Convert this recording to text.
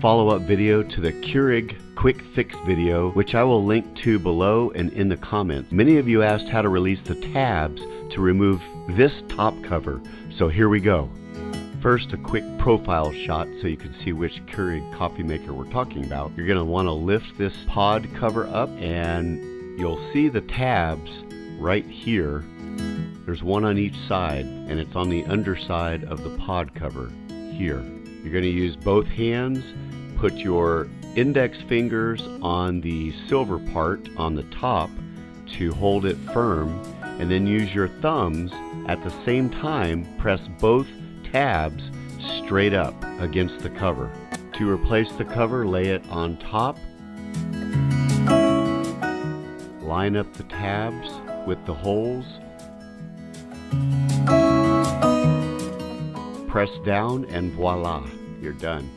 follow-up video to the Keurig quick fix video, which I will link to below and in the comments. Many of you asked how to release the tabs to remove this top cover, so here we go. First, a quick profile shot so you can see which Keurig coffee maker we're talking about. You're going to want to lift this pod cover up and you'll see the tabs right here. There's one on each side and it's on the underside of the pod cover here. You're going to use both hands, put your index fingers on the silver part on the top to hold it firm and then use your thumbs at the same time press both tabs straight up against the cover. To replace the cover, lay it on top. Line up the tabs with the holes. Press down and voila, you're done.